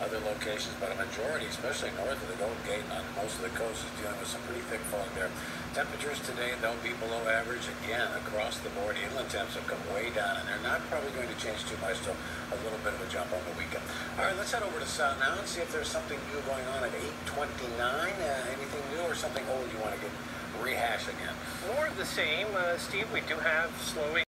other locations, but a majority, especially north of the Golden Gate and on most of the coast, is dealing with some pretty thick fog there. Temperatures today don't be below average again across the board. Inland temps have come way down, and they're not probably going to change too much till a little bit of a jump on the weekend. All right, let's head over to Sal now and see if there's something new going on at 8:29. Uh, anything new or something old you want to get rehash again? More of the same, uh, Steve. We do have slowing.